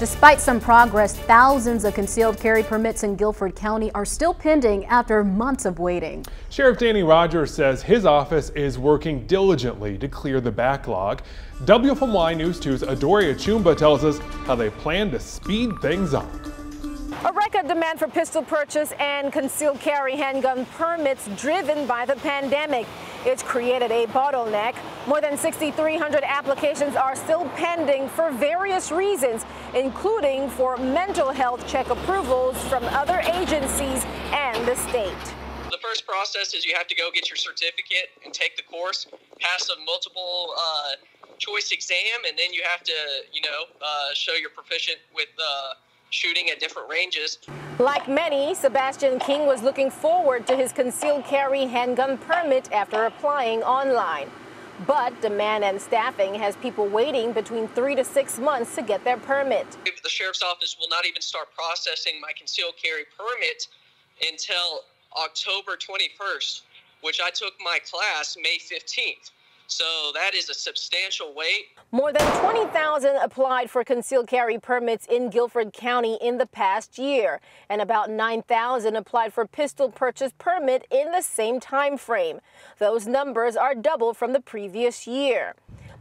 Despite some progress, thousands of concealed carry permits in Guilford County are still pending after months of waiting. Sheriff Danny Rogers says his office is working diligently to clear the backlog. WFMY News 2's Adoria Chumba tells us how they plan to speed things up. A record demand for pistol purchase and concealed carry handgun permits driven by the pandemic. It's created a bottleneck. More than 6,300 applications are still pending for various reasons, including for mental health check approvals from other agencies and the state. The first process is you have to go get your certificate and take the course, pass a multiple uh, choice exam, and then you have to, you know, uh, show you're proficient with uh, shooting at different ranges. Like many, Sebastian King was looking forward to his concealed carry handgun permit after applying online. But demand and staffing has people waiting between three to six months to get their permit. The sheriff's office will not even start processing my concealed carry permit until October 21st, which I took my class May 15th. So that is a substantial wait. More than 20,000 applied for concealed carry permits in Guilford County in the past year, and about 9,000 applied for pistol purchase permit in the same time frame. Those numbers are double from the previous year.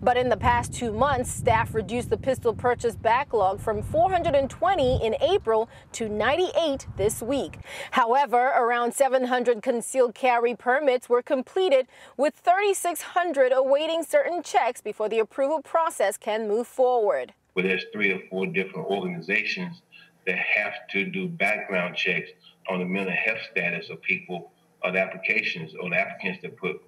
But in the past two months, staff reduced the pistol purchase backlog from 420 in April to 98 this week. However, around 700 concealed carry permits were completed, with 3,600 awaiting certain checks before the approval process can move forward. Well, there's three or four different organizations that have to do background checks on the mental health status of people, the applications, the applicants that put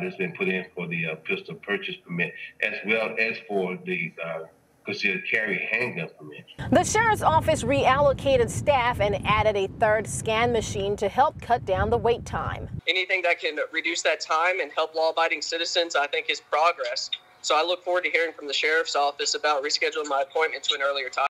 that's been put in for the uh, pistol purchase permit, as well as for the uh, concealed carry handgun permit. The sheriff's office reallocated staff and added a third scan machine to help cut down the wait time. Anything that can reduce that time and help law-abiding citizens, I think, is progress. So I look forward to hearing from the sheriff's office about rescheduling my appointment to an earlier time.